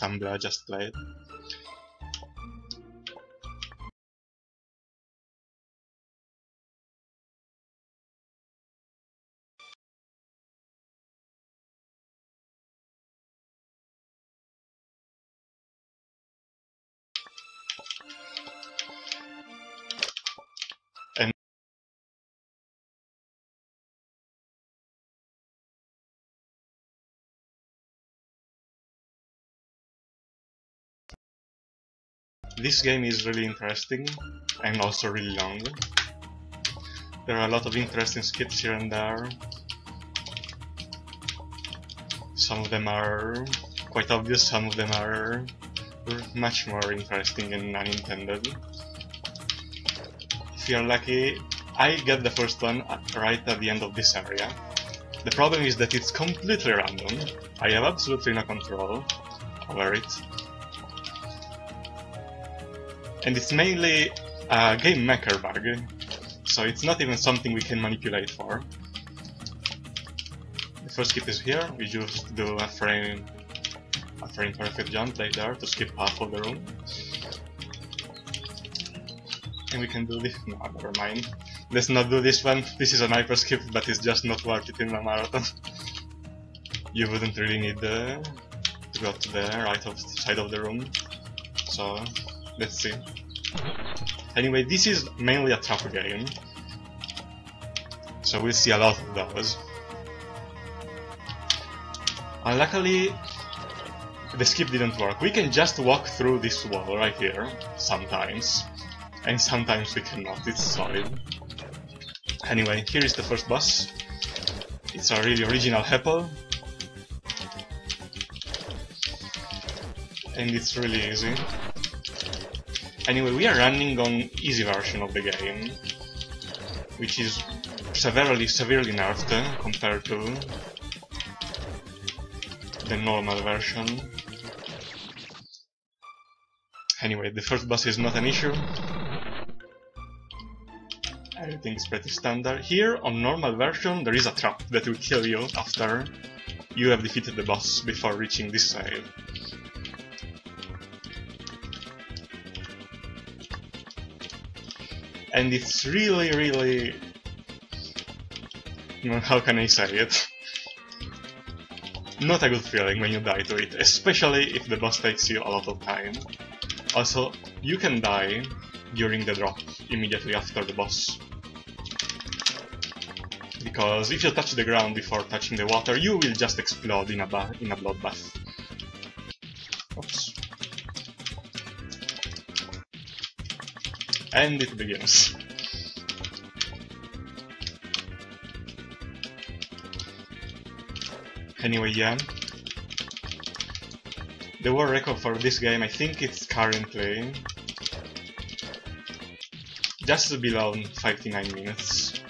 Tumblr just played. This game is really interesting and also really long. There are a lot of interesting skips here and there. Some of them are quite obvious, some of them are much more interesting and unintended. If you're lucky, I get the first one right at the end of this area. The problem is that it's completely random. I have absolutely no control over it and it's mainly a game maker bug, so it's not even something we can manipulate for. The first skip is here, we just do a frame a frame perfect jump like there to skip half of the room. And we can do this, no, never mind. Let's not do this one, this is an hyper skip, but it's just not worth it in a marathon. you wouldn't really need uh, to go to the right of side of the room, so let's see. Anyway, this is mainly a tough game, so we'll see a lot of those. And luckily, the skip didn't work. We can just walk through this wall right here, sometimes, and sometimes we cannot, it's solid. Anyway, here is the first boss. It's a really original Heppel. And it's really easy. Anyway, we are running on easy version of the game, which is severely, severely nerfed compared to the normal version. Anyway, the first boss is not an issue. Everything is pretty standard. Here, on normal version, there is a trap that will kill you after you have defeated the boss before reaching this save. And it's really, really... How can I say it? Not a good feeling when you die to it, especially if the boss takes you a lot of time. Also, you can die during the drop, immediately after the boss. Because if you touch the ground before touching the water, you will just explode in a, in a bloodbath. Oops. And it begins. Anyway, yeah. The world record for this game, I think it's currently just below 59 minutes.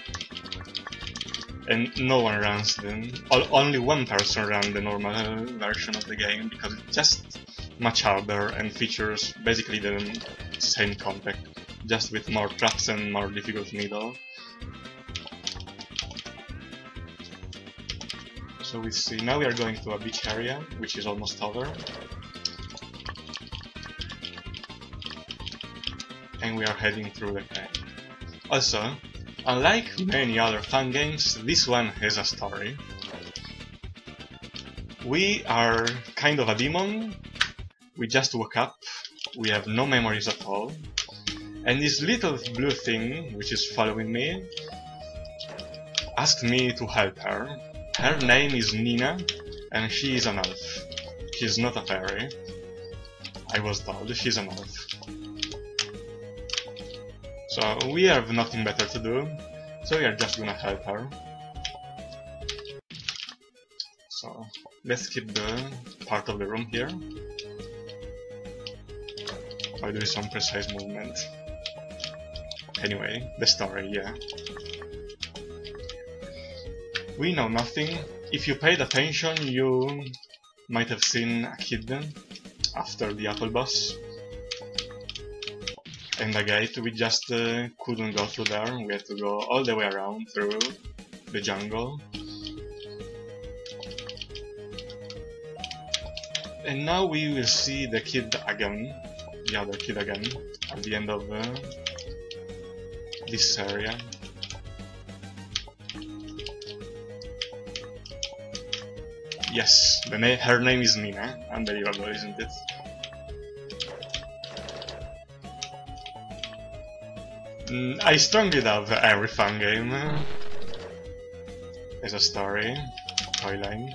And no one runs them. Only one person ran the normal version of the game because it's just much harder and features basically the same content just with more traps and more difficult needle. So we see, now we are going to a beach area, which is almost over. And we are heading through the cave. Also, unlike many other fangames, this one has a story. We are kind of a demon, we just woke up, we have no memories at all, and this little blue thing, which is following me, asked me to help her. Her name is Nina, and she is an elf. She's not a fairy. I was told, she's an elf. So we have nothing better to do, so we are just gonna help her. So let's keep the part of the room here by doing some precise movement. Anyway, the story, yeah. We know nothing. If you paid attention, you might have seen a kid after the apple boss. And the gate, we just uh, couldn't go through there, we had to go all the way around through the jungle. And now we will see the kid again, the other kid again, at the end of uh, this area. Yes, the na her name is Nina. Unbelievable, isn't it? Mm, I strongly love every fangame as a story, toyline.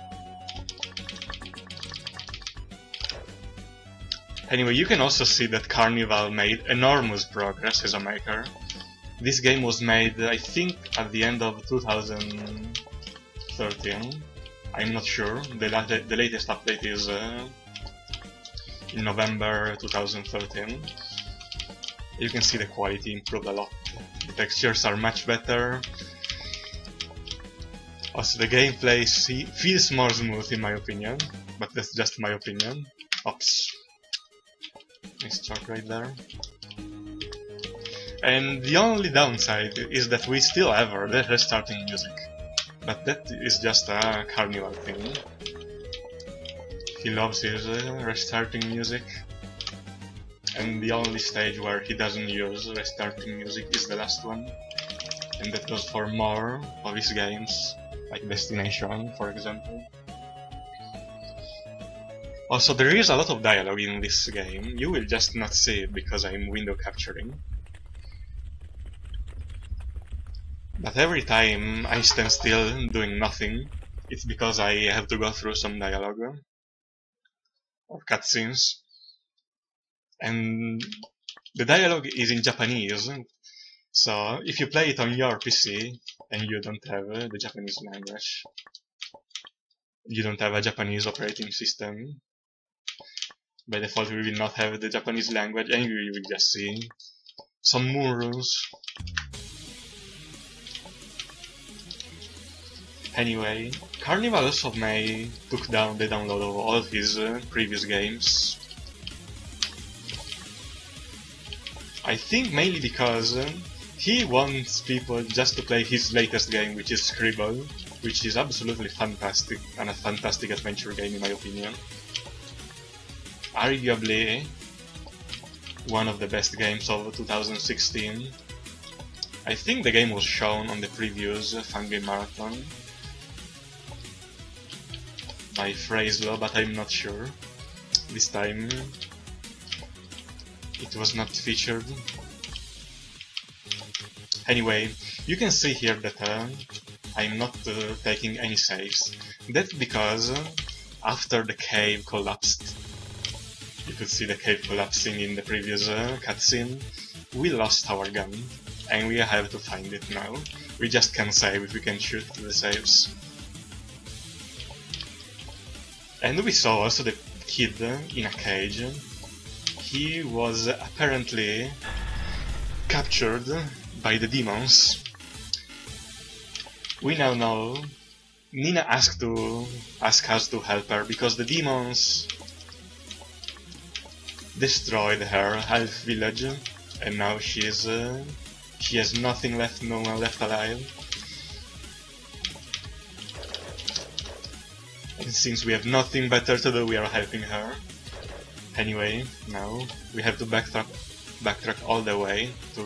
Anyway, you can also see that Carnival made enormous progress as a maker. This game was made, I think, at the end of 2013. I'm not sure. The, la the latest update is uh, in November 2013. You can see the quality improved a lot. The textures are much better. Also, the gameplay feels more smooth in my opinion, but that's just my opinion. Oops. Nice truck right there. And the only downside is that we still have the restarting music. But that is just a carnival thing. He loves his uh, restarting music. And the only stage where he doesn't use restarting music is the last one. And that goes for more of his games, like Destination, for example. Also, there is a lot of dialogue in this game. You will just not see it because I'm window capturing. But every time I stand still doing nothing, it's because I have to go through some dialogue or cutscenes. And the dialogue is in Japanese, so if you play it on your PC and you don't have the Japanese language, you don't have a Japanese operating system, by default we will not have the Japanese language and you will just see some rules. Anyway, Carnival also may took down the download of all his uh, previous games. I think mainly because uh, he wants people just to play his latest game, which is Scribble, which is absolutely fantastic and a fantastic adventure game in my opinion. Arguably one of the best games of 2016. I think the game was shown on the previous Fangame Marathon, by Fraislo, but I'm not sure. This time it was not featured. Anyway, you can see here that uh, I'm not uh, taking any saves. That's because uh, after the cave collapsed, you could see the cave collapsing in the previous uh, cutscene, we lost our gun, and we have to find it now. We just can't save if we can shoot the saves. And we saw also the kid in a cage. He was apparently captured by the demons. We now know Nina asked to ask us to help her because the demons destroyed her half village and now she is uh, she has nothing left, no one left alive. Since we have nothing better to do, we are helping her. Anyway, now we have to backtrack, backtrack all the way to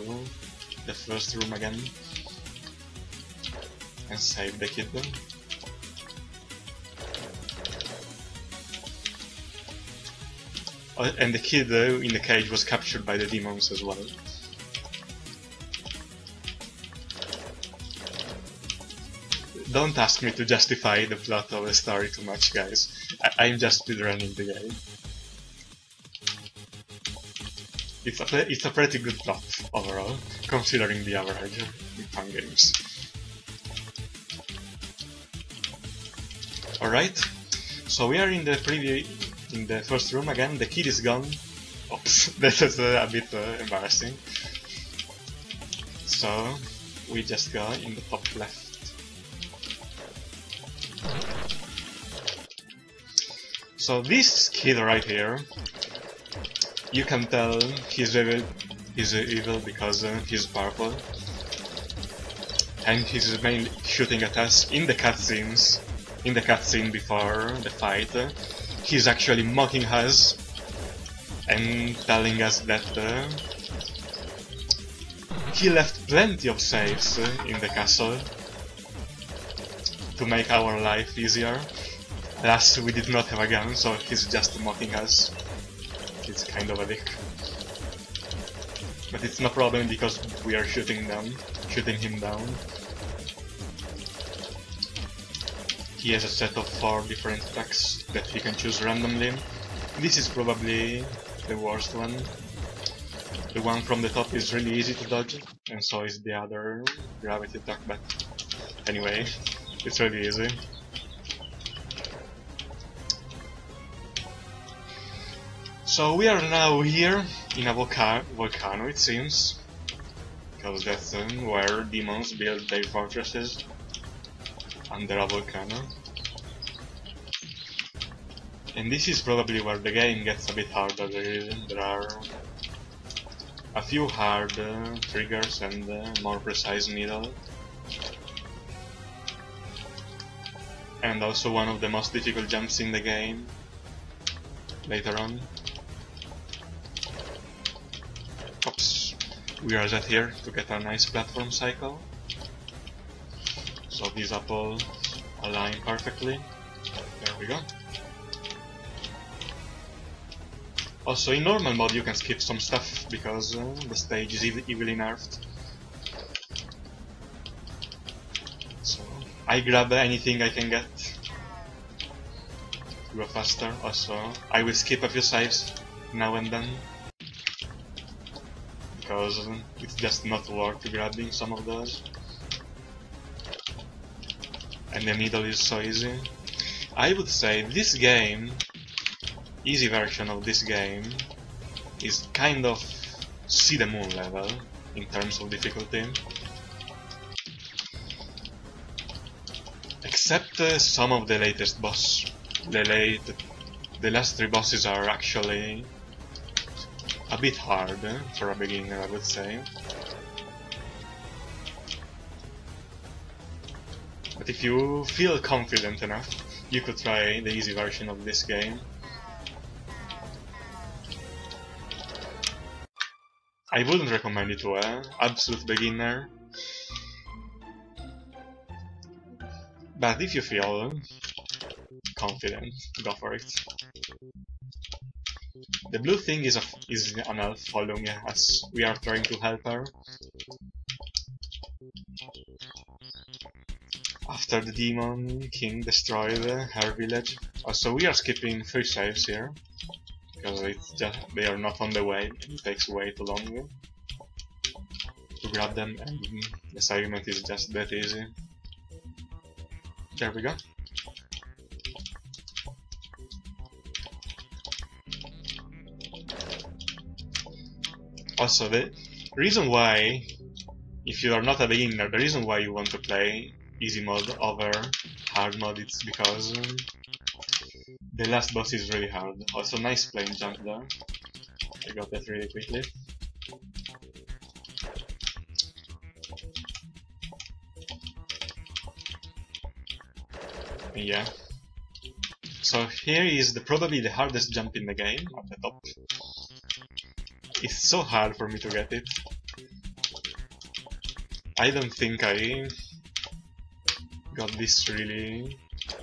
the first room again. And save the kid. Oh, and the kid in the cage was captured by the demons as well. Don't ask me to justify the plot of the story too much, guys. I am just speedrunning the game. It's a, it's a pretty good plot overall, considering the average in fangames. Alright, so we are in the preview, in the first room again, the kid is gone. Oops, that was uh, a bit uh, embarrassing. So, we just go in the top left So this kid right here, you can tell he's evil, he's evil because uh, he's purple. And he's mainly shooting at us in the cutscenes, in the cutscene before the fight. he's actually mocking us and telling us that uh, he left plenty of saves in the castle to make our life easier. Alas, we did not have a gun, so he's just mocking us. It's kind of a dick. But it's no problem because we are shooting them, shooting him down. He has a set of four different attacks that he can choose randomly. This is probably the worst one. The one from the top is really easy to dodge, and so is the other gravity attack, but anyway, it's really easy. So we are now here in a volca volcano, it seems, because that's um, where demons build their fortresses under a volcano. And this is probably where the game gets a bit harder. There are a few hard uh, triggers and uh, more precise needle. And also one of the most difficult jumps in the game later on. Oops. We are set here to get a nice platform cycle. So these apples align perfectly. There we go. Also, in normal mode you can skip some stuff because uh, the stage is ev evilly nerfed. So, I grab anything I can get to go faster. Also, I will skip a few saves now and then because it's just not worth grabbing some of those and the middle is so easy. I would say this game, easy version of this game, is kind of see the moon level in terms of difficulty. Except uh, some of the latest boss. The late, the last three bosses are actually a bit hard eh, for a beginner, I would say. But if you feel confident enough, you could try the easy version of this game. I wouldn't recommend it to an absolute beginner. But if you feel confident, go for it. The blue thing is, a, is an elf following us. We are trying to help her. After the demon king destroyed her village. Oh, also, we are skipping three saves here. Because it's just, they are not on the way. It takes way too long to grab them and the segment is just that easy. There we go. Also, the reason why, if you are not a beginner, the reason why you want to play easy mode over hard mode is because the last boss is really hard. Also, nice plane jump there. I got that really quickly. Yeah. So here is the probably the hardest jump in the game, at the top. It's so hard for me to get it. I don't think I got this really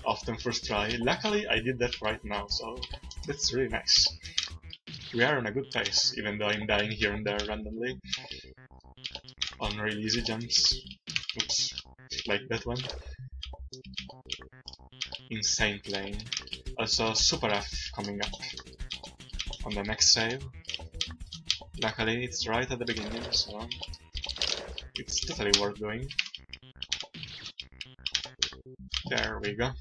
often first try. Luckily I did that right now, so that's really nice. We are on a good pace, even though I'm dying here and there randomly. On really easy jumps. Oops, like that one. Insane plane. Also Super F coming up on the next save. Luckily it's right at the beginning, so it's totally worth doing. There we go.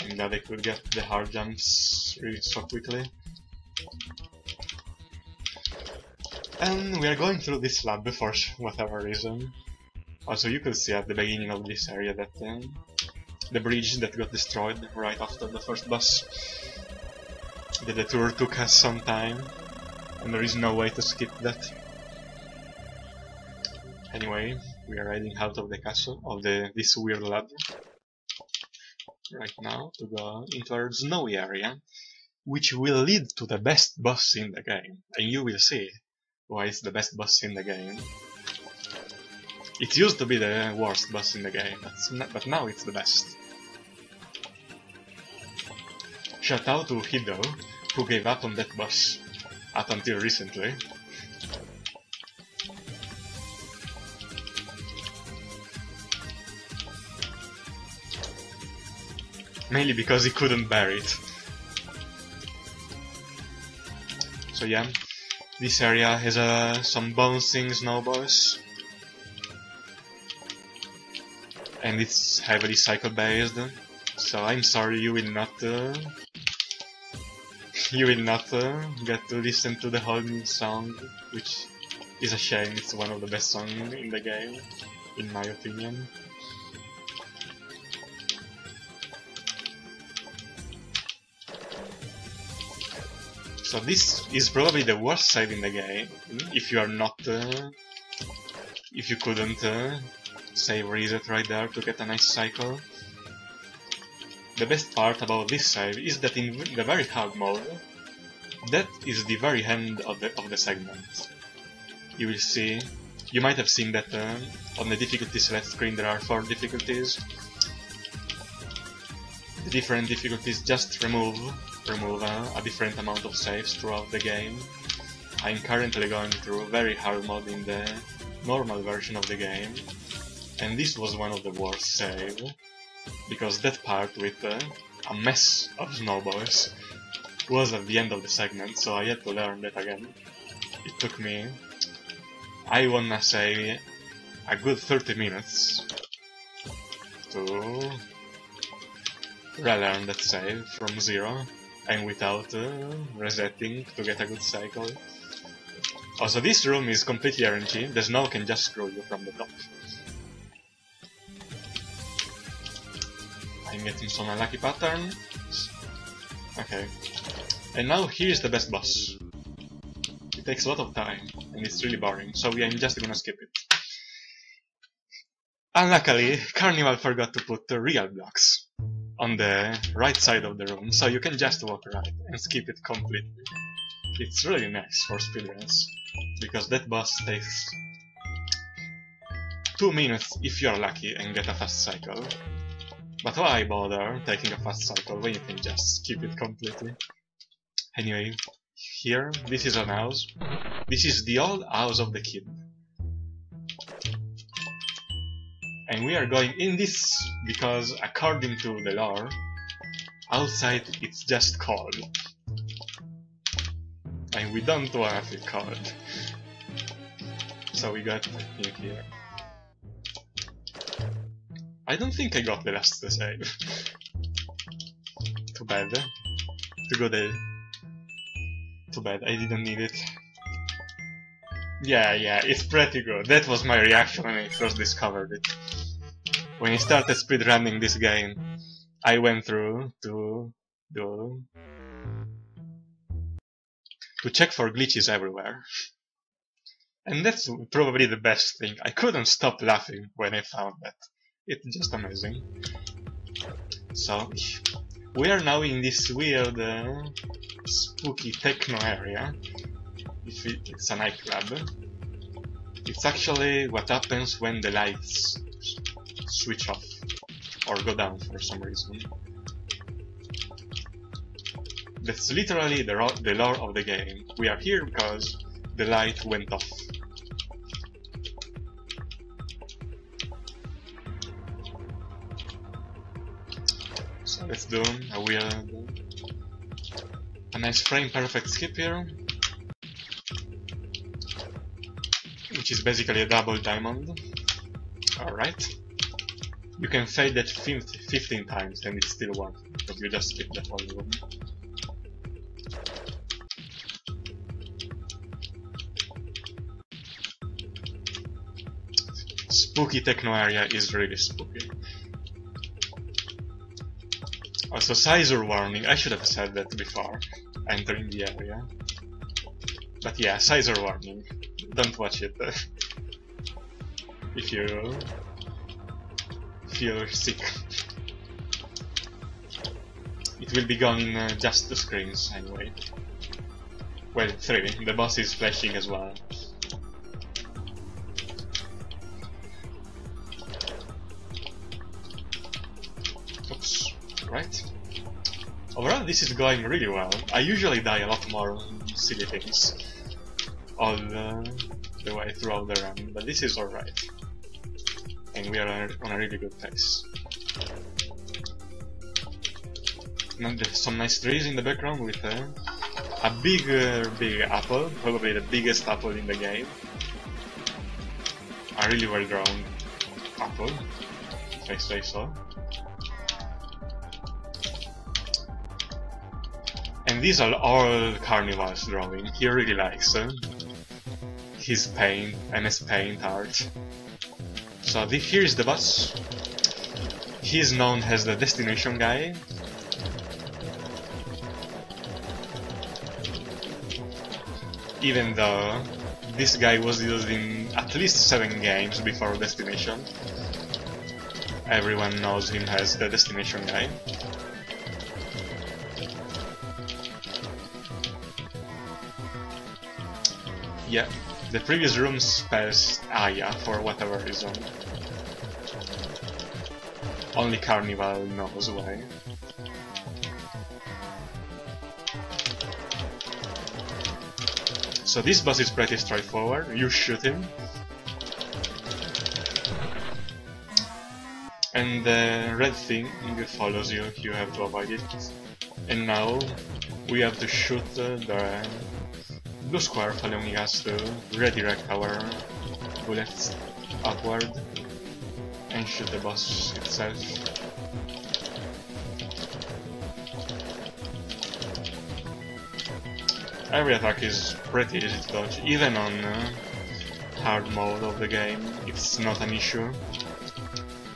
I'm glad I could get the hard jumps really so quickly. And we are going through this lab for whatever reason. Also, you could see at the beginning of this area that um, the bridge that got destroyed right after the first boss the detour took us some time, and there is no way to skip that. Anyway, we are riding out of the castle, of the this weird lab. right now to go into our snowy area, which will lead to the best boss in the game, and you will see why it's the best boss in the game. It used to be the worst boss in the game, but now it's the best. Shout out to Hido, who gave up on that boss up until recently. Mainly because he couldn't bear it. So yeah, this area has uh, some bouncing snowballs. And it's heavily cycle based, so I'm sorry you will not uh, you will not uh, get to listen to the whole song, which is a shame, it's one of the best songs in the game, in my opinion. So this is probably the worst side in the game, if you are not... Uh, if you couldn't uh, save reset right there to get a nice cycle. The best part about this save is that in the very hard mode, that is the very end of the, of the segment. You will see, you might have seen that uh, on the difficulty select screen there are four difficulties. The different difficulties just remove remove uh, a different amount of saves throughout the game. I'm currently going through very hard mode in the normal version of the game, and this was one of the worst saves, because that part with uh, a mess of snowballs was at the end of the segment, so I had to learn that again. It took me, I wanna say, a good 30 minutes to relearn that save from zero and without uh, resetting to get a good cycle. Also, this room is completely RNG, the snow can just screw you from the top. I'm getting some unlucky pattern. Okay. And now here's the best boss. It takes a lot of time, and it's really boring, so I'm just gonna skip it. Unluckily, Carnival forgot to put the real blocks on the right side of the room, so you can just walk right and skip it completely. It's really nice for speedruns, because that boss takes 2 minutes if you're lucky and get a fast cycle. But why bother taking a fast cycle when you can just skip it completely? Anyway, here, this is an house. This is the old house of the kid. And we are going in this because, according to the lore, outside it's just cold. And we don't want feel cold. So we got in here. I don't think I got the last save. Too bad. To go there. Too bad, I didn't need it. Yeah, yeah, it's pretty good. That was my reaction when I first discovered it when I started speedrunning this game, I went through to do to check for glitches everywhere. And that's probably the best thing. I couldn't stop laughing when I found that. It's just amazing. So, we are now in this weird, uh, spooky techno area. If it, it's a nightclub. It's actually what happens when the lights switch off or go down for some reason. That's literally the, the lore of the game. We are here because the light went off. So let's do uh, a weird, a nice frame perfect skip here, which is basically a double diamond. Alright. You can fade that 15 times and it's still works, because you just skip the whole room. Spooky techno area is really spooky. Also, Seizure warning, I should have said that before entering the area. But yeah, Seizure warning, don't watch it if you feel sick. it will be gone in uh, just two screens anyway. Well, three. The boss is flashing as well. Right. Overall, this is going really well. I usually die a lot more silly things all uh, the way throughout the run, but this is alright. And we are on a really good pace. And there's some nice trees in the background with uh, a big, uh, big apple, probably the biggest apple in the game. A really well drawn apple, if I say so. These are all Carnival's drawing, he really likes them. His paint, MS Paint art. So the, here is the boss. He is known as the destination guy. Even though this guy was used in at least 7 games before Destination. Everyone knows him as the destination guy. Yeah, the previous room spells Aya for whatever reason. Only Carnival knows why. So this boss is pretty straightforward, you shoot him. And the red thing follows you, you have to avoid it. And now we have to shoot the blue square following us to redirect our bullets upward and shoot the boss itself. Every attack is pretty easy to dodge, even on uh, hard mode of the game, it's not an issue.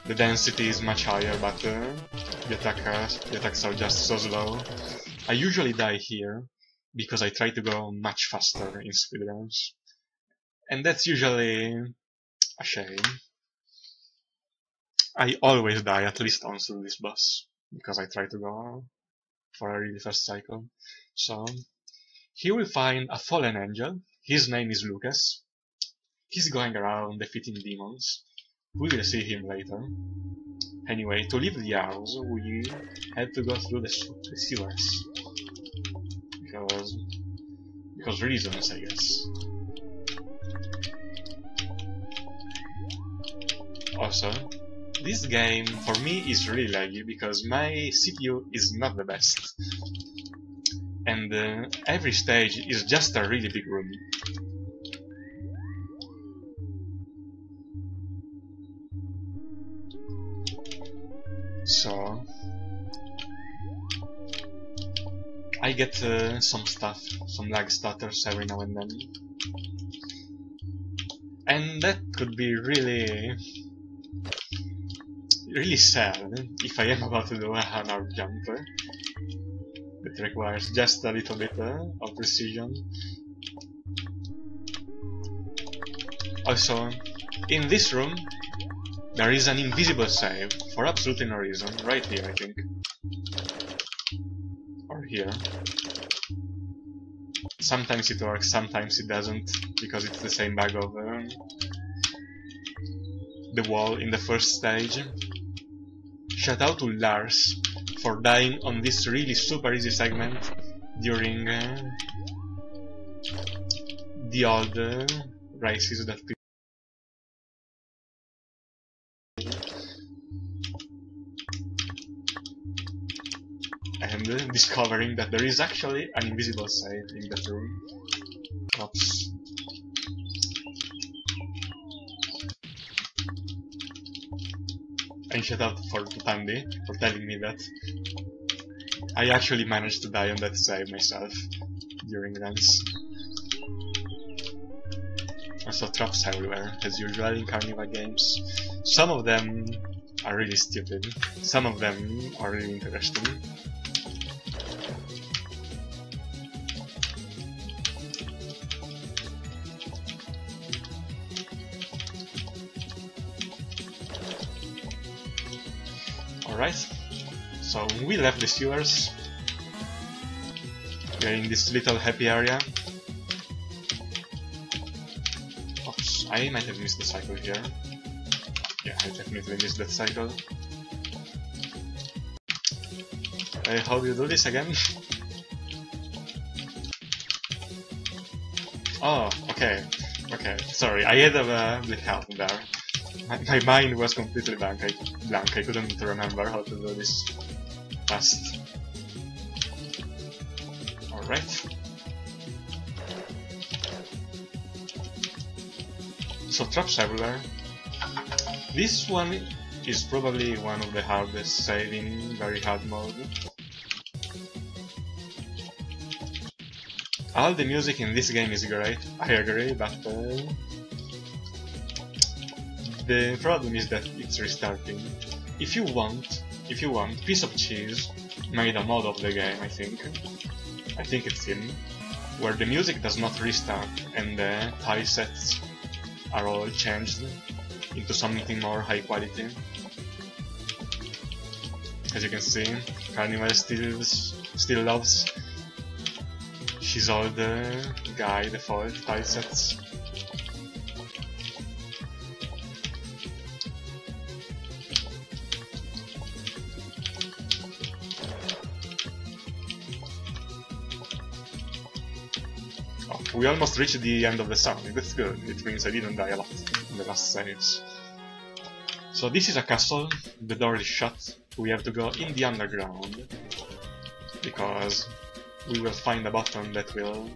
The density is much higher, but uh, the, attackers, the attacks are just so slow. I usually die here, because I try to go much faster in speedruns. And that's usually a shame. I always die at least once in this boss, because I try to go for a really fast cycle. So, he will find a fallen angel, his name is Lucas. He's going around defeating demons. We will see him later. Anyway, to leave the house, we had to go through the sewers because because reasons, I guess. Also, this game for me is really laggy because my CPU is not the best. And uh, every stage is just a really big room. So, I get uh, some stuff, some lag stutters every now and then. And that could be really, really sad if I am about to do a hard jump. It requires just a little bit uh, of precision. Also, in this room, there is an invisible save, for absolutely no reason, right here I think here. Sometimes it works, sometimes it doesn't, because it's the same bug of um, the wall in the first stage. Shout out to Lars for dying on this really super easy segment during uh, the old uh, races that and discovering that there is actually an invisible side in that room. Oops. And shout out for Tutandi for telling me that I actually managed to die on that side myself during runs. Also traps everywhere, as usual in Carnival games. Some of them are really stupid, some of them are really interesting. Alright, so we left the sewers. We are in this little happy area. Oops, I might have missed the cycle here. Yeah, I definitely missed that cycle. I hope you do this again? oh, okay. Okay, sorry, I had a uh, blackout there. My, my mind was completely blank. I, blank. I couldn't remember how to do this fast. Alright. So traps everywhere. This one is probably one of the hardest saving very hard mode. All the music in this game is great, I agree, but uh, the problem is that it's restarting. If you want, if you want, piece of cheese made a mod of the game, I think. I think it's in, where the music does not restart and the tile sets are all changed into something more high quality. As you can see, Carnival still still loves She's all the uh, guy default tile sets. We almost reached the end of the song, that's good, it means I didn't die a lot in the last saves. So this is a castle, the door is shut, we have to go in the underground, because we will find a button that will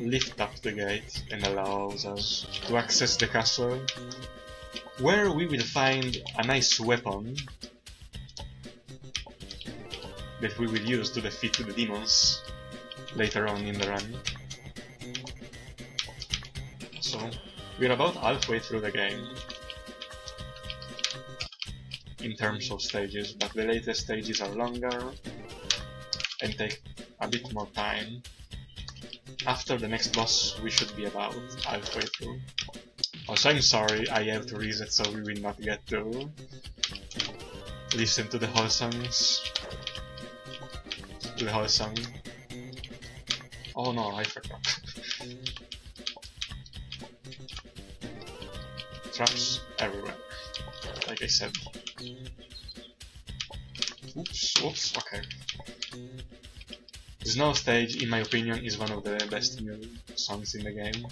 lift up the gate and allows us to access the castle where we will find a nice weapon that we will use to defeat the demons later on in the run. So, we're about halfway through the game in terms of stages, but the latest stages are longer and take a bit more time. After the next boss we should be about halfway through. Oh, also I'm sorry, I have to reset so we will not get to listen to the whole songs. To the whole song. Oh no, I forgot. Traps everywhere, like I said. Oops, oops, okay. Snow Stage, in my opinion, is one of the best new songs in the game.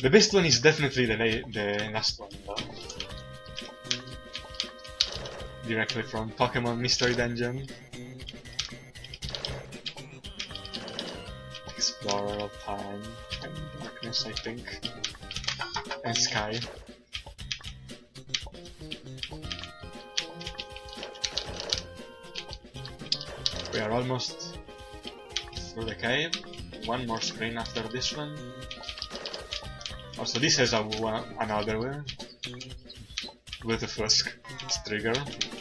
The best one is definitely the, the last one, though. Directly from Pokemon Mystery Dungeon. Explorer of Time and Darkness, I think. Sky. We are almost through the cave. One more screen after this one. Also, this has a one, another one with the first trigger,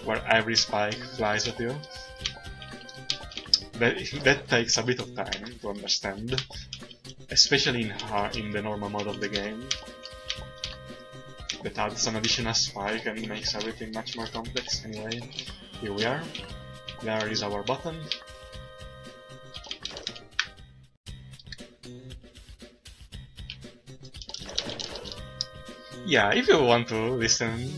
where every spike flies at you. That, that takes a bit of time to understand, especially in, in the normal mode of the game. That adds an additional spike and makes everything much more complex. Anyway, here we are. There is our button. Yeah, if you want to listen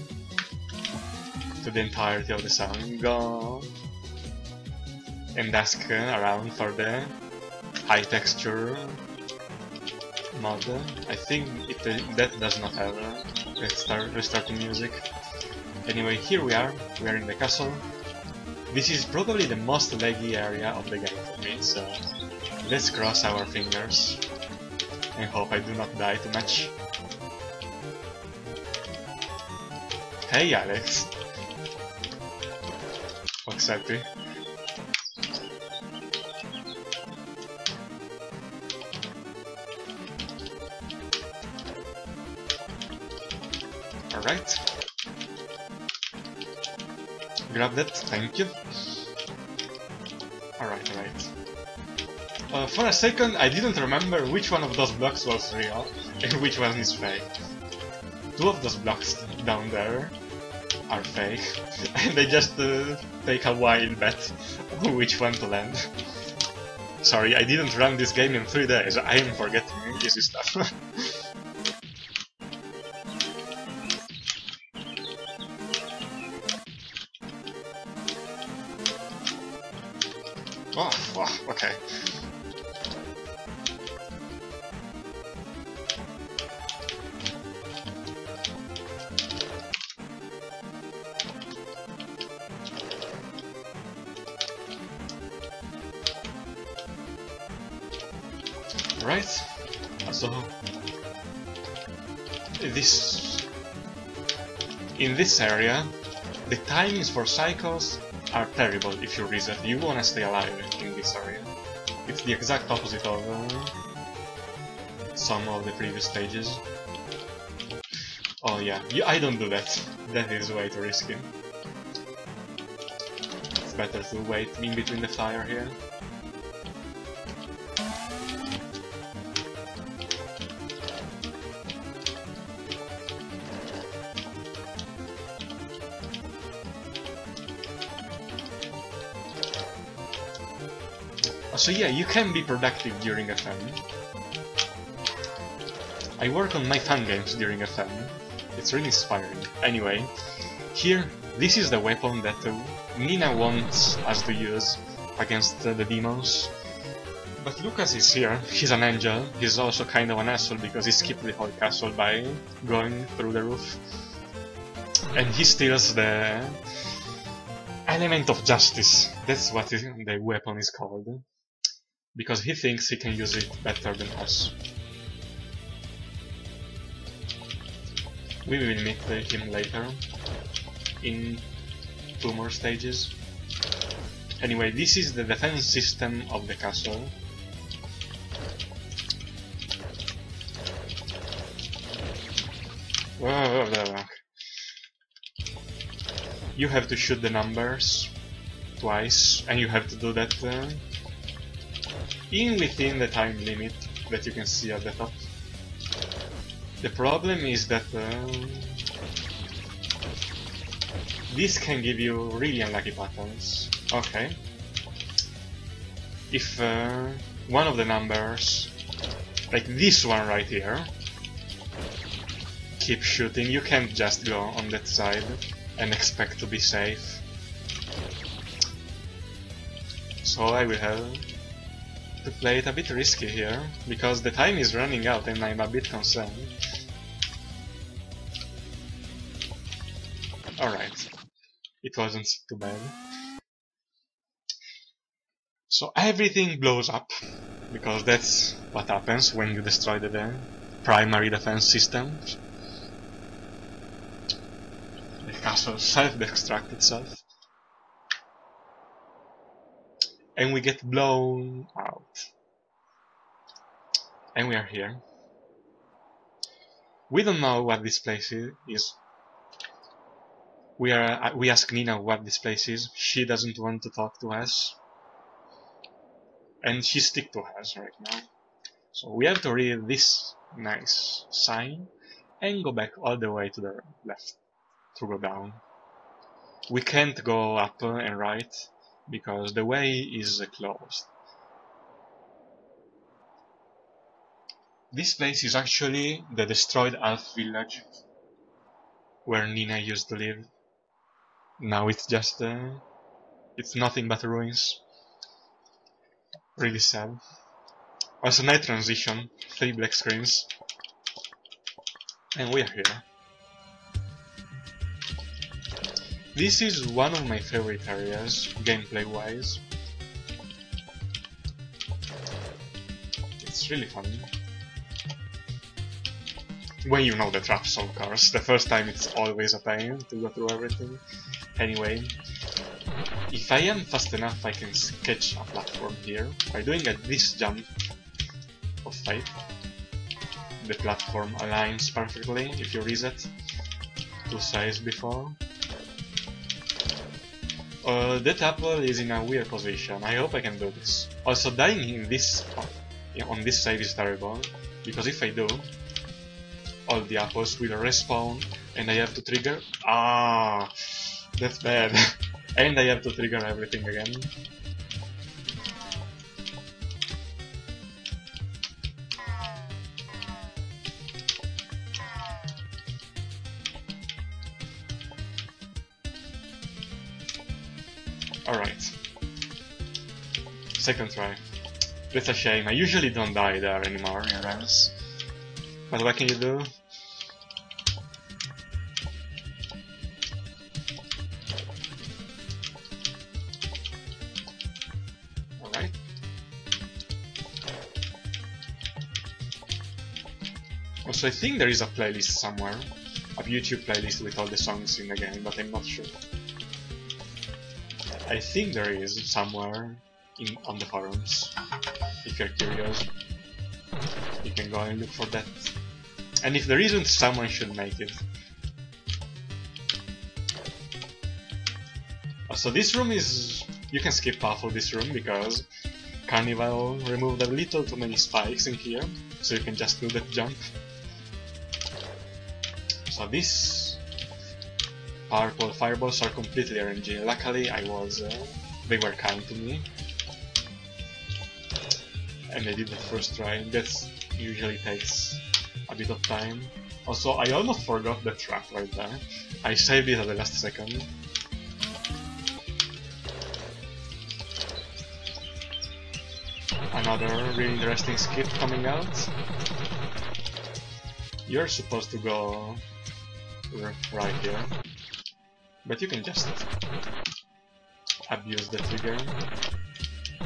to the entirety of the song, go and ask around for the high texture mod. I think it, that does not have a start restarting music. Anyway, here we are, we are in the castle. This is probably the most laggy area of the game for me, so let's cross our fingers and hope I do not die too much. Hey Alex! Foxetti. Alright. Grab that, thank you. Alright, alright. Uh, for a second I didn't remember which one of those blocks was real and which one is fake. Two of those blocks down there are fake, and they just uh, take a wild bet on which one to land. Sorry, I didn't run this game in three days, I am forgetting easy stuff. This area the timings for cycles are terrible if you reset. You wanna stay alive in this area. It's the exact opposite of uh, some of the previous stages. Oh yeah, you, I don't do that. That is way too risky. It's better to wait in between the fire here. So yeah, you can be productive during FM. I work on my fan games during FM. It's really inspiring. Anyway, here, this is the weapon that uh, Nina wants us to use against uh, the demons. But Lucas is here, he's an angel, he's also kind of an asshole because he skipped the whole castle by going through the roof. And he steals the element of justice, that's what the weapon is called because he thinks he can use it better than us. We will meet him later, in two more stages. Anyway, this is the defense system of the castle. You have to shoot the numbers twice, and you have to do that uh, in within the time limit that you can see at the top. The problem is that uh, this can give you really unlucky patterns. Okay. If uh, one of the numbers, like this one right here, keep shooting, you can't just go on that side and expect to be safe. So I will have to play it a bit risky here, because the time is running out and I'm a bit concerned. Alright, it wasn't too bad. So everything blows up, because that's what happens when you destroy the primary defense system. The castle self-destruct itself. And we get blown out. And we are here. We don't know what this place is. We are uh, we ask Nina what this place is. She doesn't want to talk to us. And she stick to us right now. So we have to read this nice sign and go back all the way to the left to go down. We can't go up and right because the way is closed. This place is actually the destroyed Alph village where Nina used to live. Now it's just uh, it's nothing but ruins. Really sad. Also night transition, three black screens. And we are here. This is one of my favorite areas, gameplay-wise. It's really fun. When you know the traps of course. The first time it's always a pain to go through everything. Anyway, if I am fast enough I can sketch a platform here by doing a this jump of fate. The platform aligns perfectly if you reset two sides before. Uh, that apple is in a weird position. I hope I can do this. Also, dying in this on this side is terrible, because if I do, all the apples will respawn And I have to trigger... Ah, that's bad. and I have to trigger everything again. Second try. That's a shame, I usually don't die there anymore in Rams. But what can you do? Alright. Also, I think there is a playlist somewhere. A YouTube playlist with all the songs in the game, but I'm not sure. I think there is somewhere in on the forums. If you're curious, you can go and look for that. And if there isn't, someone should make it. So this room is... You can skip half of this room because Carnival removed a little too many spikes in here, so you can just do that jump. So this purple fireballs are completely RNG. Luckily I was... Uh, they were kind to me. And I did the first try. That usually takes a bit of time. Also, I almost forgot the trap right there. I saved it at the last second. Another really interesting skip coming out. You're supposed to go right here. But you can just abuse the trigger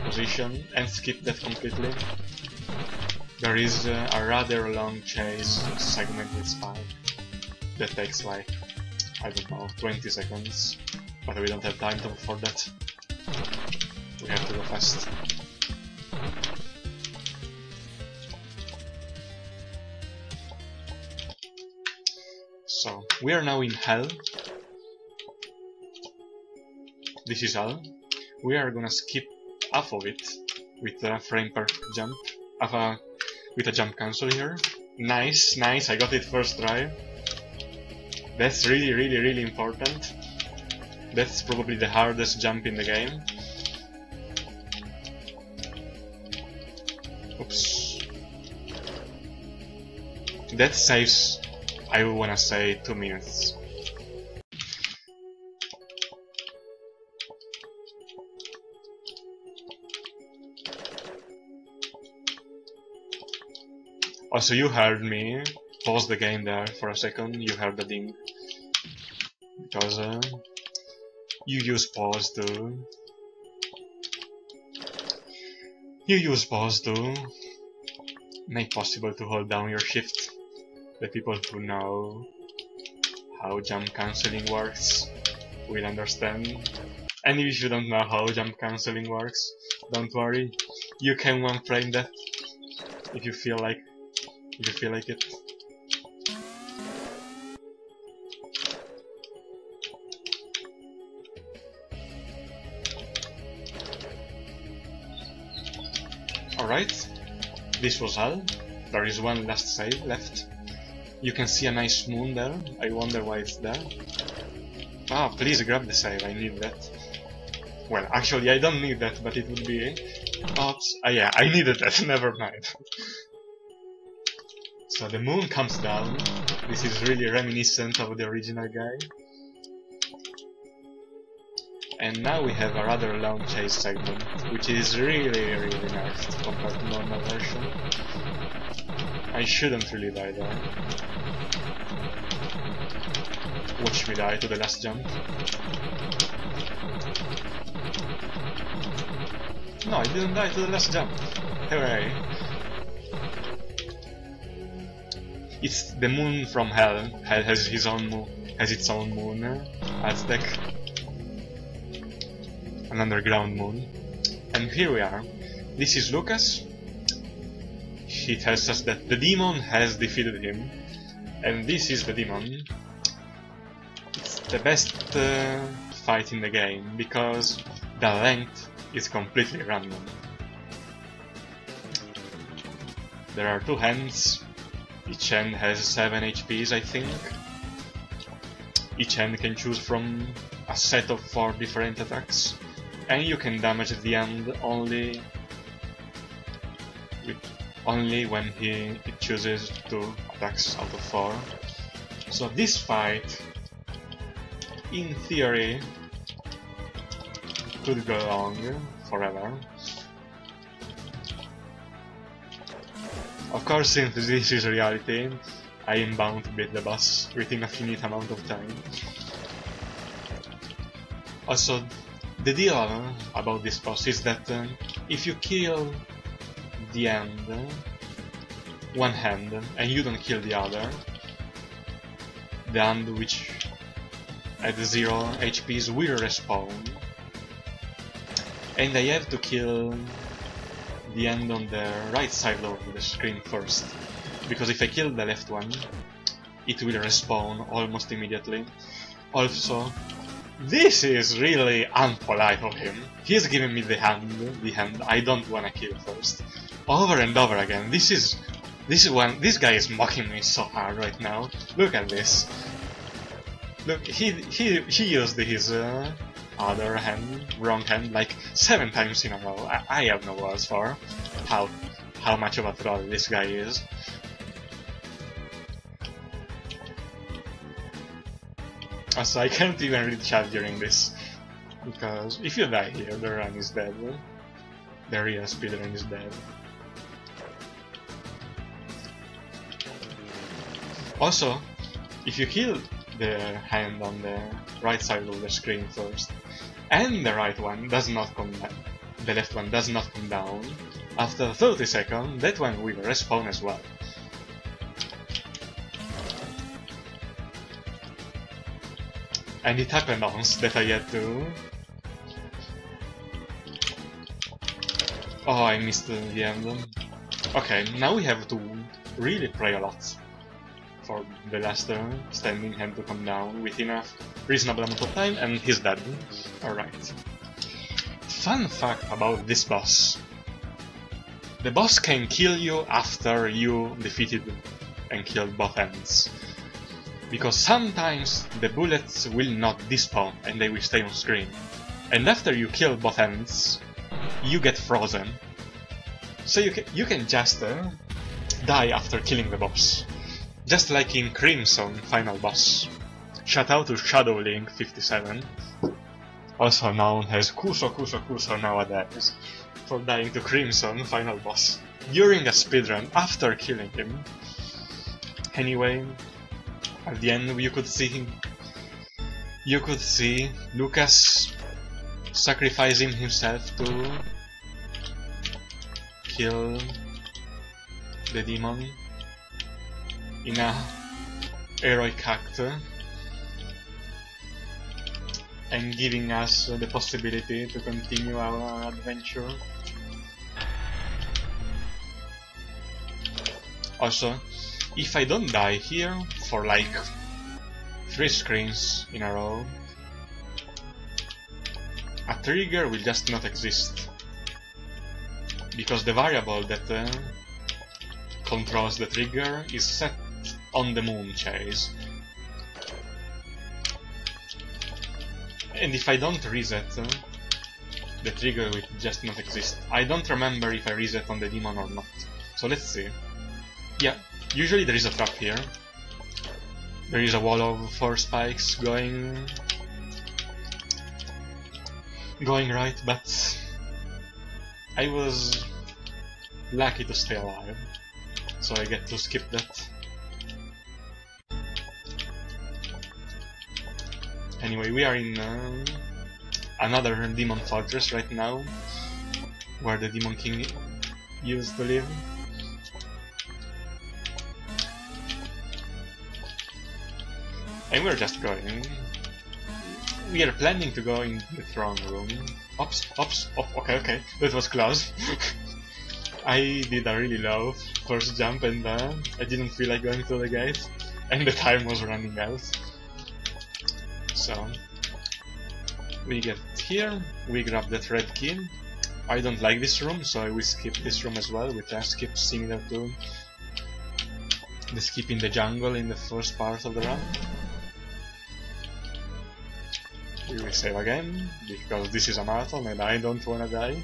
position and skip that completely. There is uh, a rather long chase segment with Spike that takes like, I don't know, 20 seconds, but we don't have time to, for that. We have to go fast. So, we are now in Hell. This is all. We are gonna skip half of it with a frame per jump. Uh, with a jump cancel here. Nice, nice, I got it first try. That's really, really, really important. That's probably the hardest jump in the game. Oops. That saves, I wanna say, 2 minutes. Also, you heard me pause the game there for a second, you heard the ding. Because uh, you use pause to... You use pause to make possible to hold down your shift. The people who know how jump cancelling works will understand. And if you don't know how jump cancelling works, don't worry, you can one frame that if you feel like if you feel like it. Alright, this was all. There is one last save left. You can see a nice moon there. I wonder why it's there. Ah, please grab the save, I need that. Well, actually I don't need that, but it would be... Oops, ah yeah, I needed that, never mind. So the moon comes down. This is really reminiscent of the original guy. And now we have a rather long chase segment, which is really, really nice compared to normal version. I shouldn't really die there. Watch me die to the last jump. No, I didn't die to the last jump. Hooray. It's the moon from hell. Hell has his own moon, has its own moon. Aztec, an underground moon. And here we are. This is Lucas. He tells us that the demon has defeated him, and this is the demon. It's the best uh, fight in the game because the length is completely random. There are two hands each end has 7 HPs, I think. Each hand can choose from a set of four different attacks, and you can damage the end only only when he chooses two attacks out of four. So this fight, in theory, could go on forever. Of course, since this is reality, I am bound to beat the boss within a finite amount of time. Also, the deal about this boss is that uh, if you kill the end, one hand, and you don't kill the other, the hand which at 0 HPs will respawn, and I have to kill the end on the right side of the screen first, because if I kill the left one, it will respawn almost immediately. Also, this is really unpolite of him. He's giving me the hand, the hand I don't wanna kill first. Over and over again. This is this is one this guy is mocking me so hard right now. Look at this. Look, he he he used his uh, other hand, wrong hand, like seven times in a row. I, I have no words for how how much of a troll this guy is. Also, I can't even read chat during this, because if you die here, the run is dead. The real speedrun is dead. Also, if you kill the hand on the right side of the screen first, and the right one does not come down, the left one does not come down, after 30 seconds, that one will respawn as well. And it happened once that I had to... Oh, I missed the end. Okay, now we have to really pray a lot for the last turn, standing him to come down within a reasonable amount of time, and he's dead. Alright. Fun fact about this boss. The boss can kill you after you defeated and killed both ends. Because sometimes the bullets will not despawn and they will stay on screen. And after you kill both ends, you get frozen. So you can, you can just uh, die after killing the boss. Just like in Crimson Final Boss. Shout out to ShadowLink57, also known as Kuso Kuso Kuso nowadays, for dying to Crimson Final Boss during a speedrun after killing him. Anyway, at the end you could see him, you could see Lucas sacrificing himself to kill the demon in a heroic act and giving us the possibility to continue our adventure. Also, if I don't die here for like three screens in a row, a trigger will just not exist. Because the variable that uh, controls the trigger is set on the moon chase. And if I don't reset, uh, the trigger will just not exist. I don't remember if I reset on the demon or not. So let's see. Yeah, usually there is a trap here. There is a wall of four spikes going... going right, but... I was lucky to stay alive, so I get to skip that. Anyway, we are in uh, another demon fortress right now, where the demon king used to live. And we're just going. We are planning to go in the throne room. Oops, oops, oh, okay, okay, that was close. I did a really low first jump and uh, I didn't feel like going through the gate, and the time was running out. So we get here, we grab that red key. I don't like this room, so I will skip this room as well with a skip similar to the skip in the jungle in the first part of the run. We will save again, because this is a marathon and I don't wanna die.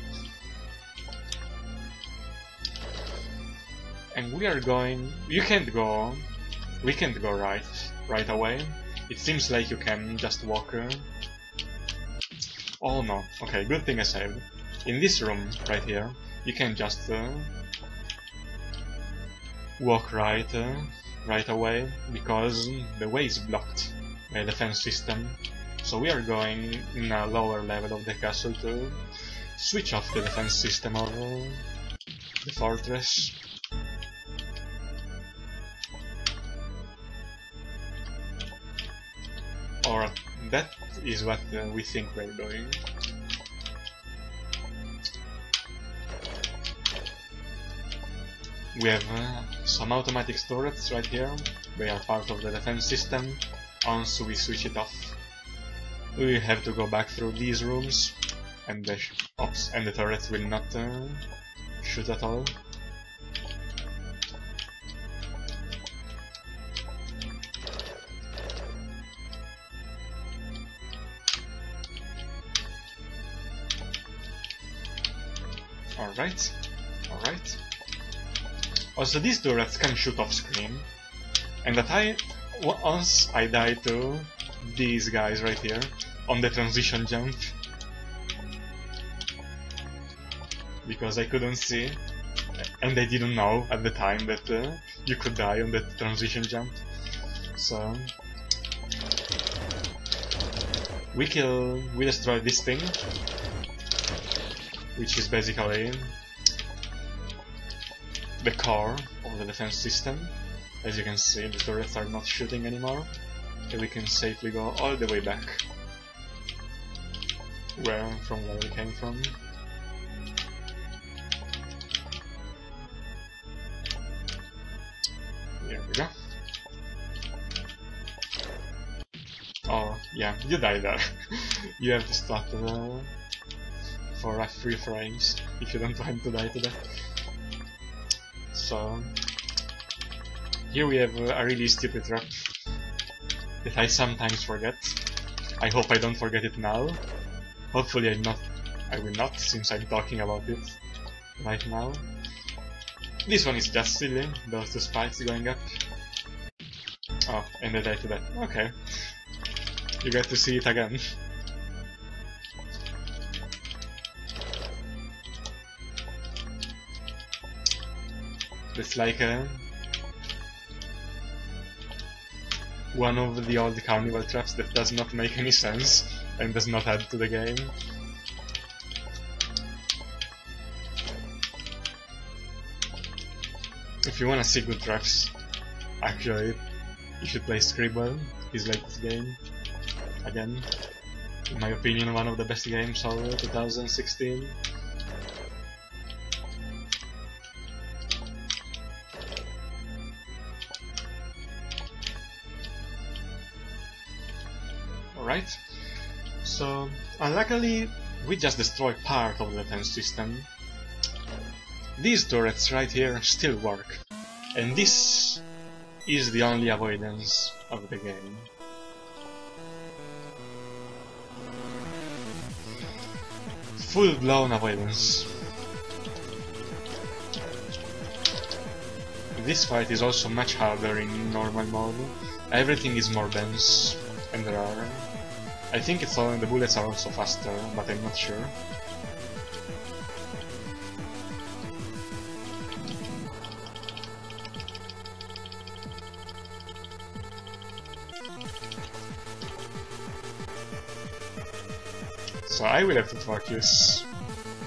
And we are going... You can't go... We can't go right, right away. It seems like you can just walk... Uh... Oh no, okay, good thing I saved. In this room, right here, you can just uh, walk right, uh, right away, because the way is blocked by the defense system. So we are going in a lower level of the castle to switch off the defense system of the fortress. That is what uh, we think we're doing. We have uh, some automatic turrets right here. They are part of the defense system. Once we switch it off, we have to go back through these rooms, and the ops and the turrets will not uh, shoot at all. Alright, alright. Also these turrets can shoot off screen, and that I, once I die to these guys right here, on the transition jump, because I couldn't see, and I didn't know at the time that uh, you could die on the transition jump, so... We kill, we destroy this thing, which is basically the core of the defense system. As you can see, the turrets are not shooting anymore, and we can safely go all the way back where from where we came from. There we go. Oh, yeah, you die there. you have to stop uh, for like 3 frames if you don't want to die to that. So, here we have a really stupid trap that I sometimes forget. I hope I don't forget it now. Hopefully I'm not I will not since I'm talking about it right now. This one is just silly, those two spikes going up. Oh, and I died to that. Okay. You get to see it again. It's like one of the old carnival traps that does not make any sense and does not add to the game. If you wanna see good traps, actually, you should play Scribble, his latest game. Again, in my opinion, one of the best games of 2016. Unluckily we just destroyed part of the defense system. These turrets right here still work, and this is the only avoidance of the game. Full-blown avoidance. This fight is also much harder in normal mode. Everything is more dense, and there are I think it's all the bullets are also faster, but I'm not sure. So I will have to focus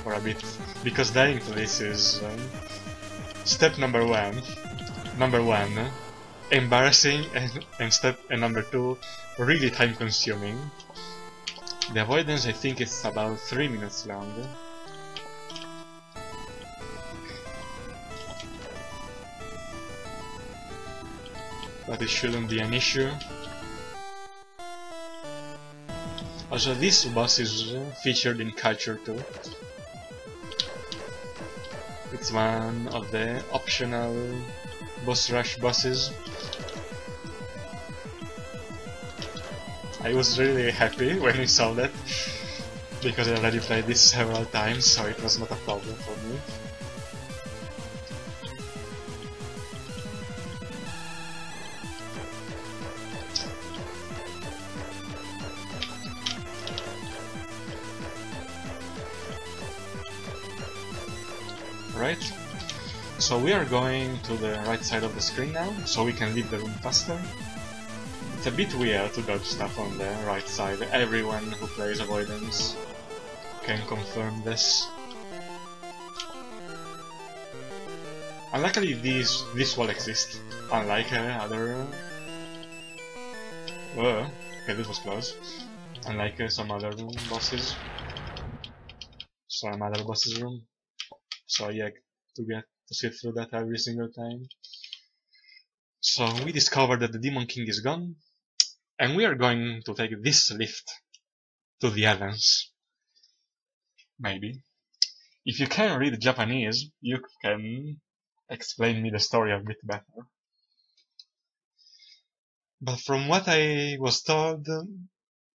for a bit, because dying to this is um, step number one. Number one, embarrassing, and, and step and number two, really time consuming. The avoidance I think is about 3 minutes long. But it shouldn't be an issue. Also this boss is featured in Cultured 2. It's one of the optional boss rush bosses I was really happy when we saw that because I already played this several times, so it was not a problem for me. Right, so we are going to the right side of the screen now, so we can leave the room faster. It's a bit weird to dodge stuff on the right side, everyone who plays avoidance can confirm this. Unluckily these, this wall exists, unlike uh, other... Uh, okay, this was close. Unlike uh, some other bosses. Some other bosses room. So yeah, to get to sit through that every single time. So we discovered that the Demon King is gone, and we are going to take this lift to the heavens. Maybe. If you can read Japanese, you can explain me the story a bit better. But from what I was told,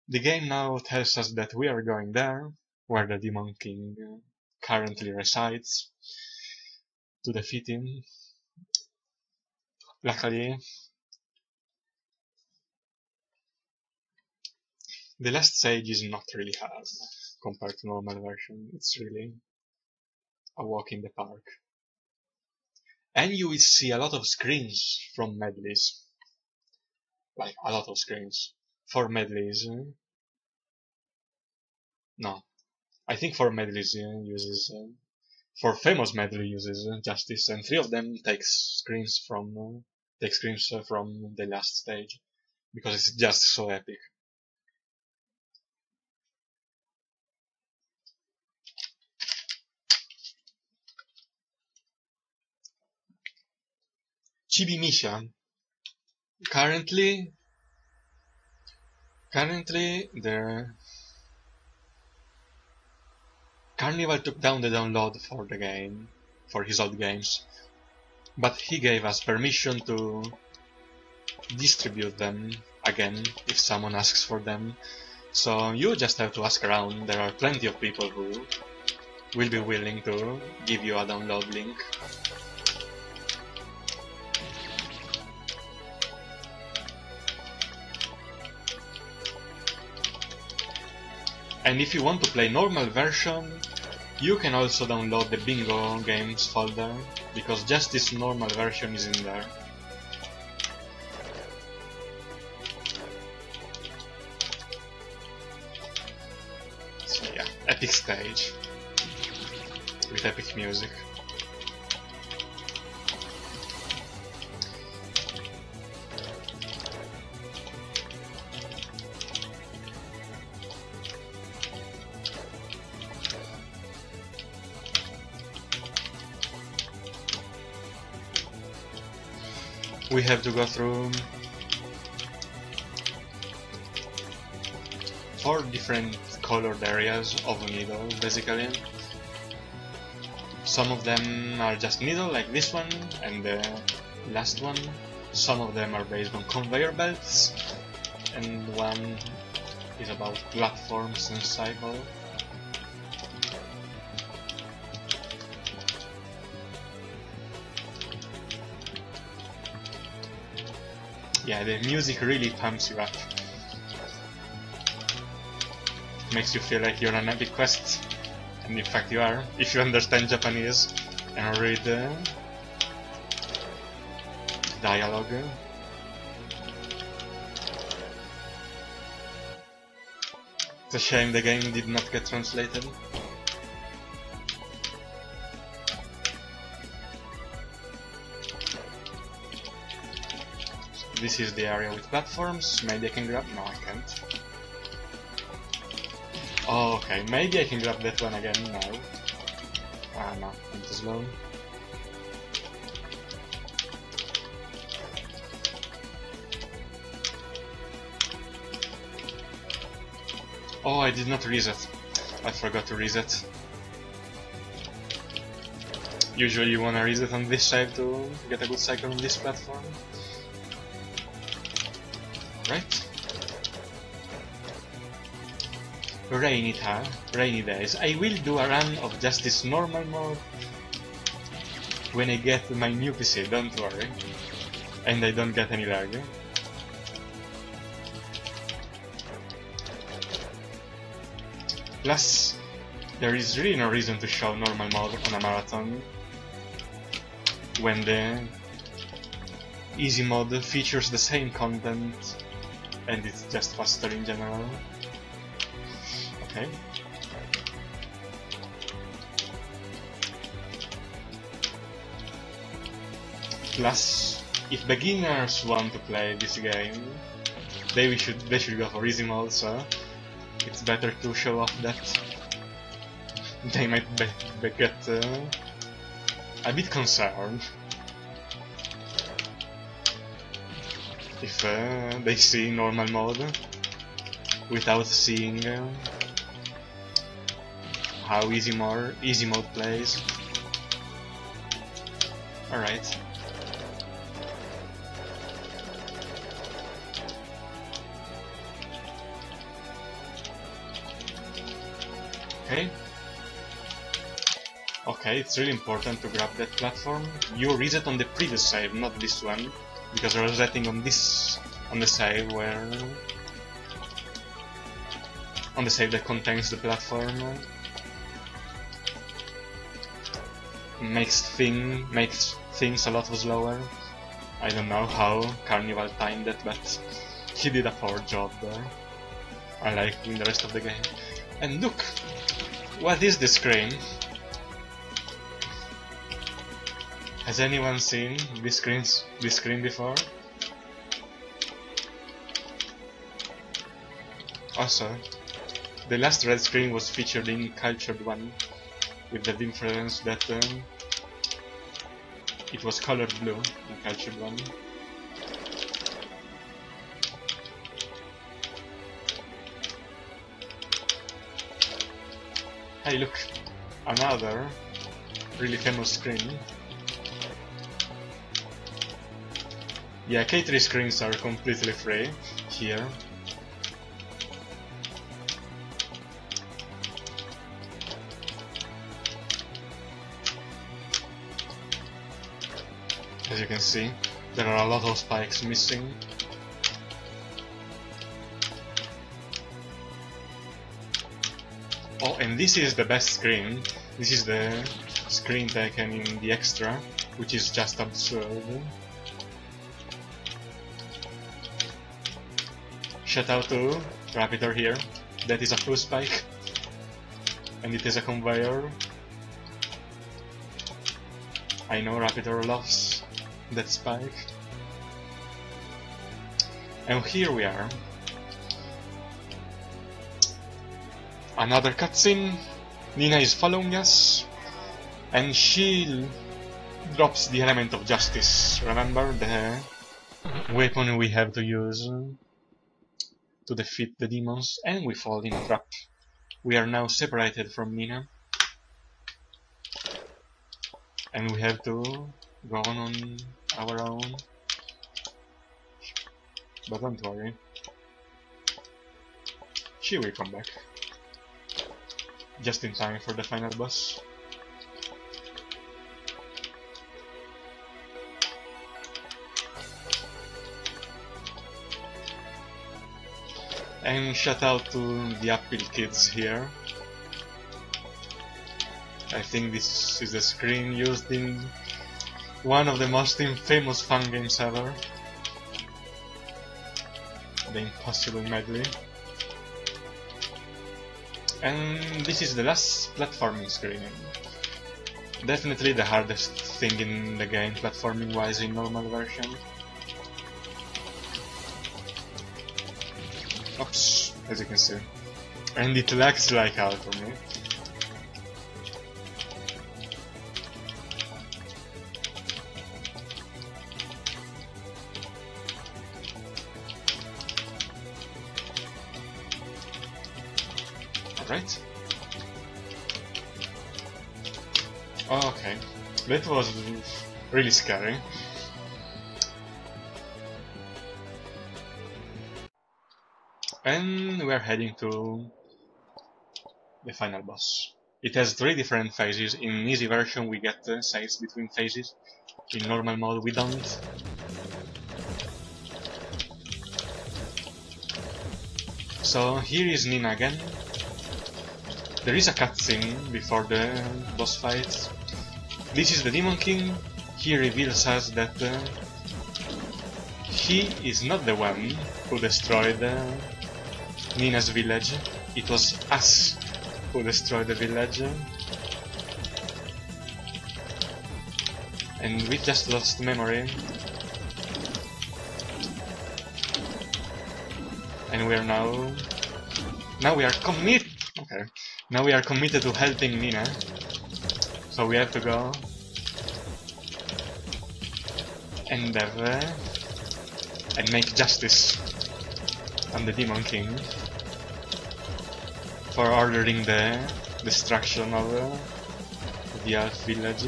the game now tells us that we are going there, where the Demon King currently resides, to defeat him. Luckily, the last stage is not really hard compared to normal version. It's really a walk in the park. And you will see a lot of screens from medleys. Like, a lot of screens. For medleys. Eh? No. I think for medleys uh, uses uh, for famous medley uses Justice, and three of them take screens from take screens from the last stage because it's just so epic. Chibi Misha. Currently, currently the Carnival took down the download for the game, for his old games, but he gave us permission to distribute them again if someone asks for them. So you just have to ask around, there are plenty of people who will be willing to give you a download link. And if you want to play normal version, you can also download the Bingo Games folder, because just this normal version is in there. So yeah, epic stage, with epic music. We have to go through four different colored areas of a needle, basically. Some of them are just needle, like this one, and the last one. Some of them are based on conveyor belts, and one is about platforms and cycle. Yeah, the music really pumps you up. Makes you feel like you're on an epic quest. And in fact you are, if you understand Japanese and read the dialogue. It's a shame the game did not get translated. This is the area with platforms. Maybe I can grab... No, I can't. Oh, okay. Maybe I can grab that one again now. Ah, no. I'm too slow. Oh, I did not reset. I forgot to reset. Usually you wanna reset on this side to get a good cycle on this platform right? rainy time, rainy days, I will do a run of just this normal mode when I get my new PC, don't worry. And I don't get any lag. Plus, there is really no reason to show normal mode on a marathon when the easy mode features the same content and it's just faster in general. Okay. Plus, if beginners want to play this game, they should they should go for easy mode. So it's better to show off that they might be, be get uh, a bit concerned if uh, they see normal mode without seeing uh, how easy more easy mode plays. Alright. Okay. Okay, it's really important to grab that platform. You reset on the previous save, not this one, because I was resetting on this, on the save where... on the save that contains the platform. Makes thing, makes things a lot slower. I don't know how Carnival timed it, but he did a poor job there. Unlike in the rest of the game. And look, what is this screen? Has anyone seen this screen, this screen before? Also, the last red screen was featured in Cultured 1, with the difference that um, it was colored blue in Cultured 1. Hey look, another really famous screen. Yeah, K3 screens are completely free here. As you can see, there are a lot of spikes missing. Oh, and this is the best screen. This is the screen taken in the extra, which is just absurd. Shout out to Raptor here. That is a full spike. And it is a conveyor. I know Raptor loves that spike. And here we are. Another cutscene. Nina is following us. And she drops the element of justice. Remember the weapon we have to use to defeat the demons and we fall in a trap. We are now separated from Nina. And we have to go on on our own. But don't worry. She will come back. Just in time for the final boss. And shout out to the Apple kids here. I think this is the screen used in one of the most infamous fangames ever. The Impossible Medley. And this is the last platforming screen. Definitely the hardest thing in the game platforming wise in normal version. Oops, as you can see. And it lags like hell for me. Alright. Oh, okay. That was really scary. And we're heading to the final boss. It has three different phases. In easy version we get uh, saves between phases. In normal mode we don't. So here is Nina again. There is a cutscene before the boss fight. This is the Demon King. He reveals us that uh, he is not the one who destroyed uh, Nina's village. It was us who destroyed the village. And we just lost memory. And we are now... Now we are commit... Okay. Now we are committed to helping Nina. So we have to go... Endeavor... Uh, and make justice on the Demon King for ordering the destruction of uh, the Elf village.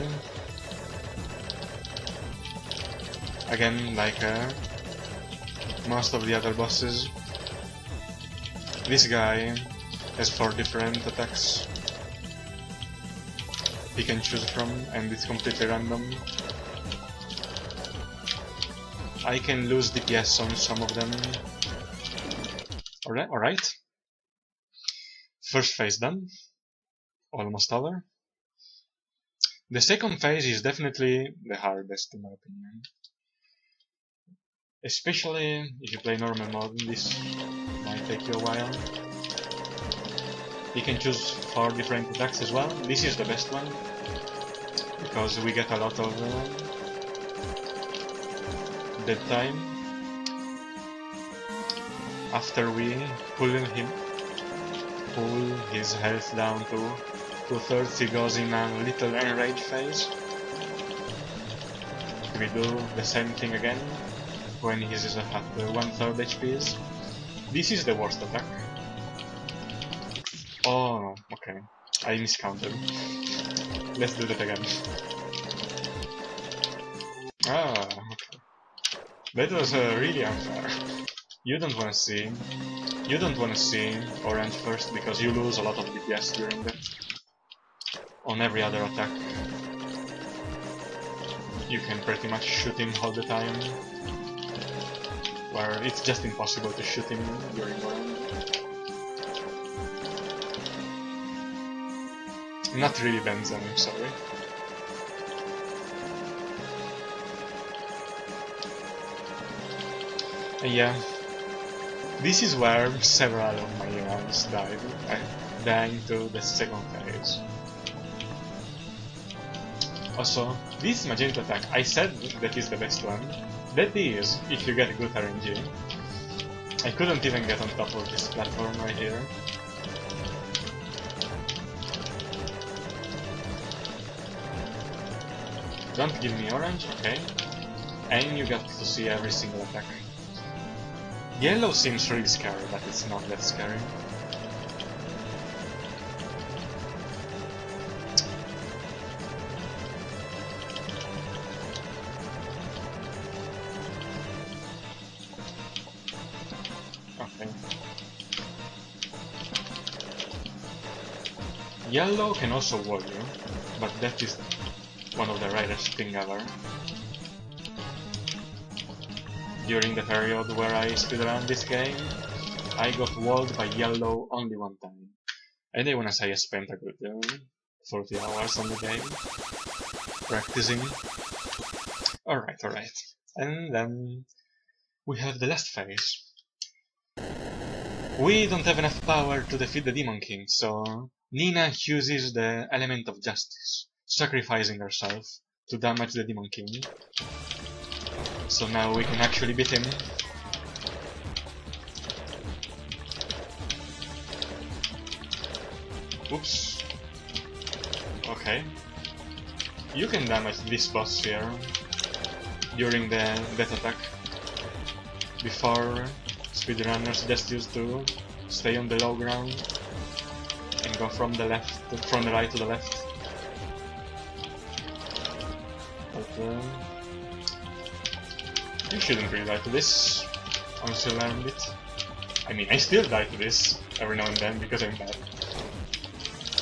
Again, like uh, most of the other bosses, this guy has four different attacks he can choose from and it's completely random. I can lose DPS on some of them. Alright, alright. First phase done. Almost over. The second phase is definitely the hardest in my opinion. Especially if you play normal mode, this might take you a while. You can choose four different attacks as well. This is the best one, because we get a lot of uh, dead time after we pull him pull his health down to two-thirds, he goes in a little enrage phase. We do the same thing again when he is at one-third HPs. This is the worst attack. Oh, okay. I miscounted. Let's do that again. Ah, okay. That was uh, really unfair. You don't wanna see you don't want to see orange first because you lose a lot of DPS during that. On every other attack. You can pretty much shoot him all the time. Where it's just impossible to shoot him during orange. Not really Benzen, I'm sorry. Uh, yeah, this is where several of my rounds died, dying to the second phase. Also, this magenta attack, I said that is the best one. That is, if you get a good RNG. I couldn't even get on top of this platform right here. Don't give me orange, okay. And you get to see every single attack. Yellow seems really scary, but it's not that scary. Okay. Yellow can also you, but that is one of the rarest thing ever during the period where I speedrun this game, I got walled by yellow only one time. And I wanna say I spent a good uh, 40 hours on the game, practicing. Alright, alright. And then we have the last phase. We don't have enough power to defeat the Demon King, so Nina uses the element of justice, sacrificing herself to damage the Demon King. So now we can actually beat him. Oops. Okay. You can damage this boss here during the death attack. Before speedrunners just used to stay on the low ground and go from the left, from the right to the left. But, uh, you shouldn't really die to this, you learned it. I mean, I still die to this every now and then because I'm bad.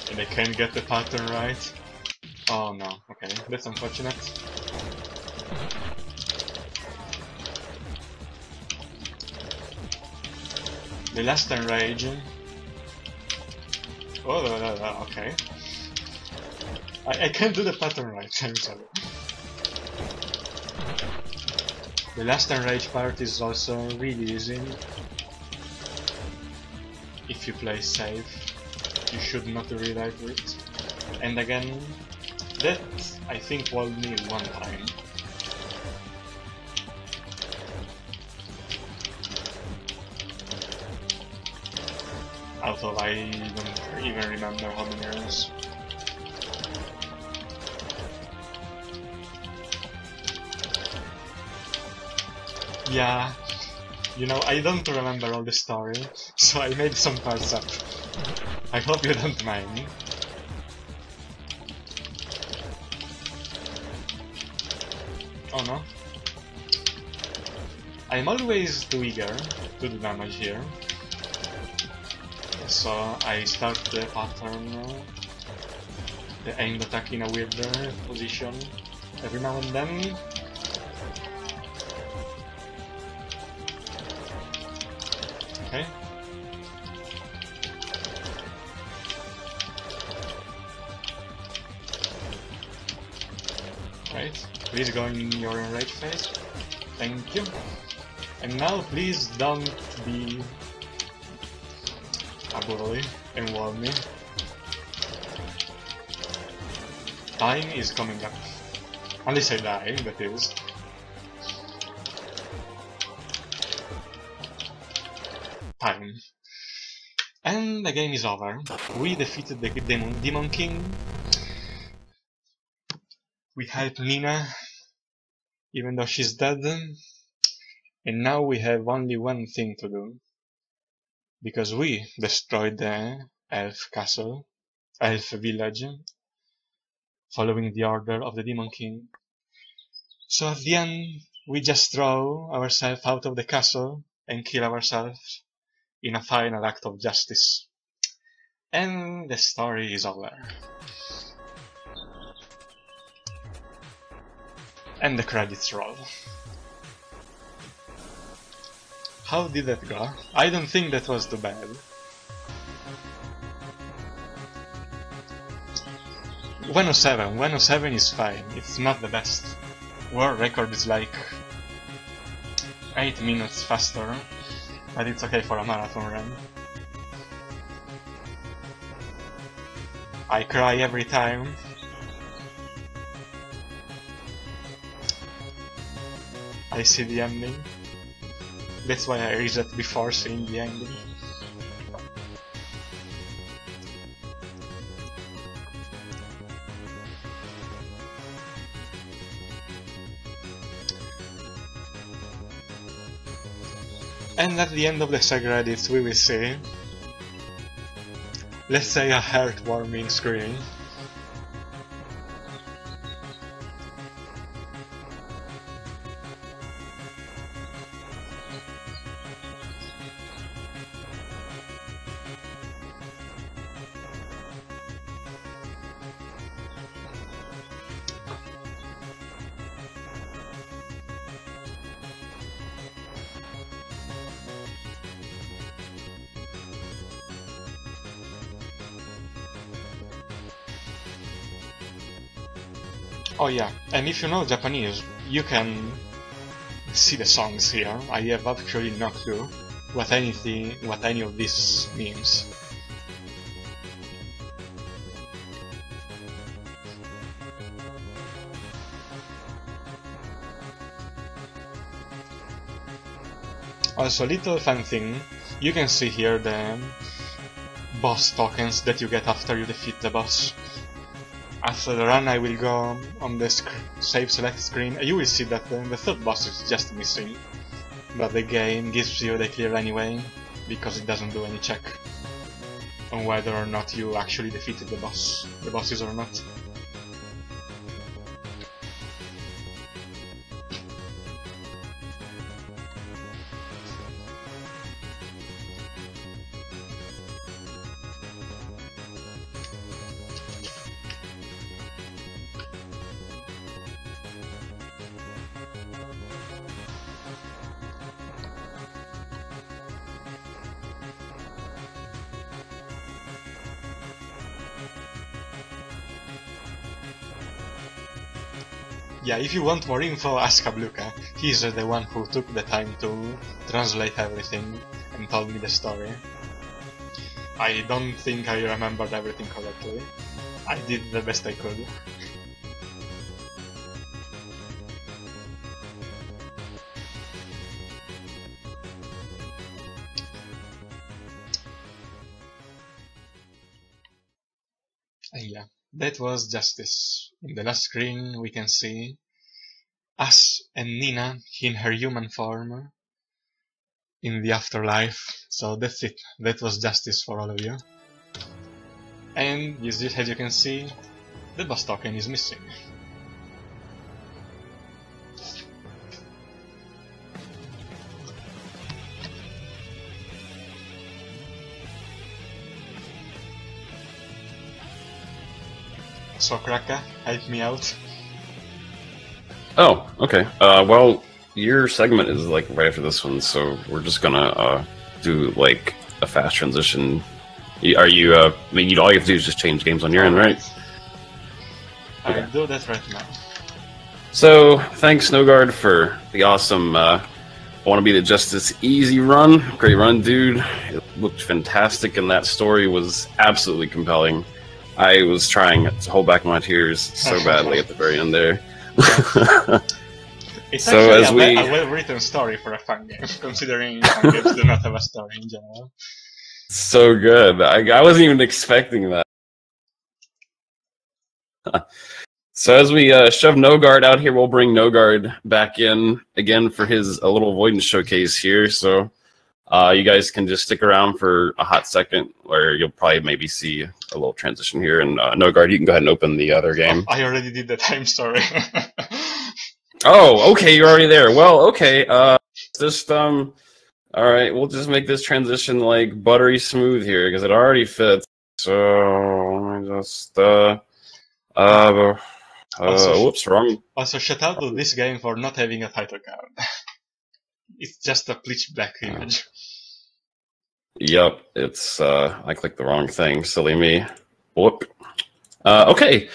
And I can't get the pattern right. Oh no, okay, that's unfortunate. The last enrage. Oh, okay. I, I can't do the pattern right, I'm sorry. The last enrage part is also really easy. If you play safe, you should not relive it. And again, that I think walled me one time. Although I don't even remember how many runs. Yeah, you know, I don't remember all the story, so I made some parts up. I hope you don't mind. Oh no. I'm always too eager to do damage here. So I start the pattern, the aimed attack in a weird position every now and then. Okay. Right. Please go in your enrage phase. Thank you. And now please don't be a bully and wall me. Time is coming up. Unless I die, that is. The game is over. We defeated the Demon, Demon King we helped Nina, even though she's dead. And now we have only one thing to do. Because we destroyed the elf castle, elf village, following the order of the Demon King. So at the end, we just throw ourselves out of the castle and kill ourselves in a final act of justice. And the story is over. And the credits roll. How did that go? I don't think that was too bad. 107, 107 is fine, it's not the best. World record is like 8 minutes faster, but it's okay for a marathon run. I cry every time, I see the ending. That's why I reset before seeing the ending. And at the end of the subreddits we will see, let's say a heartwarming screen. And if you know Japanese, you can see the songs here. I have actually no clue what anything, what any of this means. Also, little fun thing, you can see here the boss tokens that you get after you defeat the boss. After the run I will go on the save select screen, and you will see that the third boss is just missing. But the game gives you the clear anyway, because it doesn't do any check on whether or not you actually defeated the boss, the bosses or not. Yeah, if you want more info, ask Abluka. He's uh, the one who took the time to translate everything and told me the story. I don't think I remembered everything correctly. I did the best I could. and yeah, that was Justice. In the last screen we can see us and Nina in her human form in the afterlife. So that's it. That was Justice for all of you. And as you can see, the boss token is missing. So Kraka, help me out. Oh, okay. Uh, well, your segment is like right after this one, so we're just gonna uh, do like a fast transition. Are you? Uh, I mean, you all you have to do is just change games on your end, right? I'll okay. do that right now. So, thanks Nogard for the awesome uh, I want to be the Justice Easy run. Great run, dude. It looked fantastic, and that story was absolutely compelling. I was trying to hold back my tears so badly at the very end there. it's so as a, we... a well-written story for a fun game, considering fun games do not have a story in general. So good. I, I wasn't even expecting that. so as we uh, shove Nogard out here, we'll bring Nogard back in again for his a little avoidance showcase here. So uh, you guys can just stick around for a hot second, where you'll probably maybe see a little transition here. And uh, Nogard, you can go ahead and open the other game. I already did the time story. oh, okay, you're already there. Well, okay. Uh, just um, all right, we'll just make this transition like buttery smooth here because it already fits. So let me just uh, uh, uh also, whoops, wrong. Also, shout out to this game for not having a title card. it's just a pitch black image. Yep, it's uh, I clicked the wrong thing. Silly me. Whoop. Uh, okay,